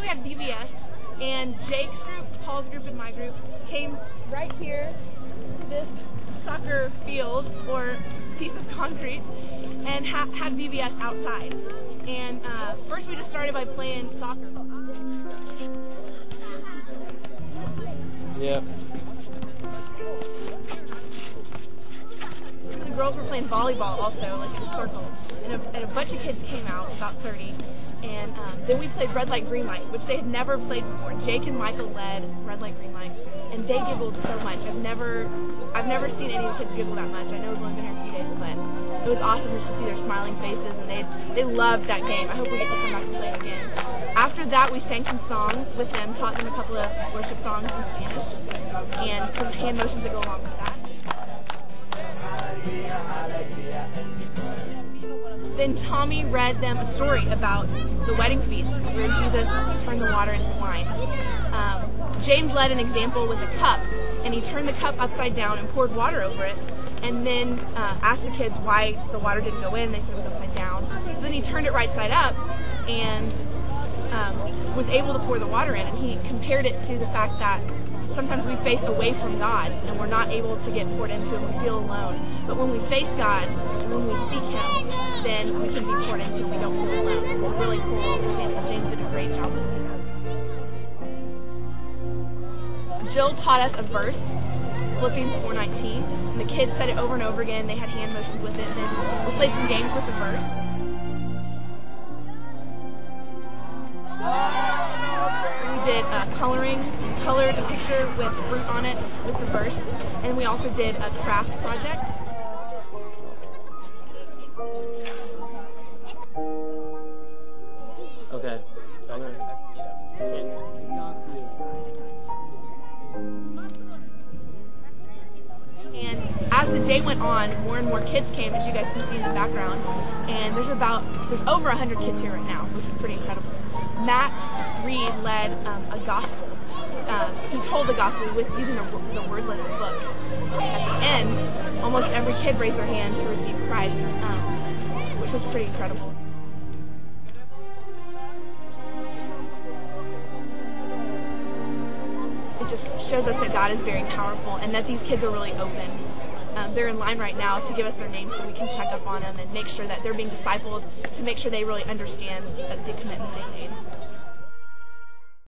We had VBS, and Jake's group, Paul's group, and my group came right here to this soccer field or piece of concrete and ha- had VBS outside. And uh, first we just started by playing soccer. Yeah. Girls were playing volleyball also, like in a circle. And a, and a bunch of kids came out, about 30. And um, then we played Red Light, Green Light, which they had never played before. Jake and Michael led Red Light, Green Light, and they giggled so much. I've never, I've never seen any of the kids giggle that much. I know it's only been a few days, but it was awesome just to see their smiling faces, and they, they loved that game. I hope we get to come back and play it again. After that, we sang some songs with them, taught them a couple of worship songs in Spanish, and some hand motions that go along with that. Then Tommy read them a story about the wedding feast where Jesus turned the water into wine. Um, James led an example with a cup, and he turned the cup upside down and poured water over it, and then uh, asked the kids why the water didn't go in. They said it was upside down. So then he turned it right side up and um, was able to pour the water in, and he compared it to the fact that sometimes we face away from God and we're not able to get poured into and we feel alone. But when we face God and when we seek Him, then we can be poured into and we don't feel alone. It's a really cool example. James did a great job with it. Jill taught us a verse, Philippians 4.19, and the kids said it over and over again. They had hand motions with it, and then we played some games with the verse. We did uh, coloring, colored a picture with fruit on it with the verse, and we also did a craft project. Okay. And as the day went on, more and more kids came, as you guys can see in the background. And there's about there's over 100 kids here right now, which is pretty incredible. Matt Reed led um, a gospel. Um, he told the gospel with using the, the wordless book. At the end, almost every kid raised their hand to receive Christ, um, which was pretty incredible. It just shows us that God is very powerful and that these kids are really open. Um, they're in line right now to give us their names so we can check up on them and make sure that they're being discipled to make sure they really understand the commitment they made.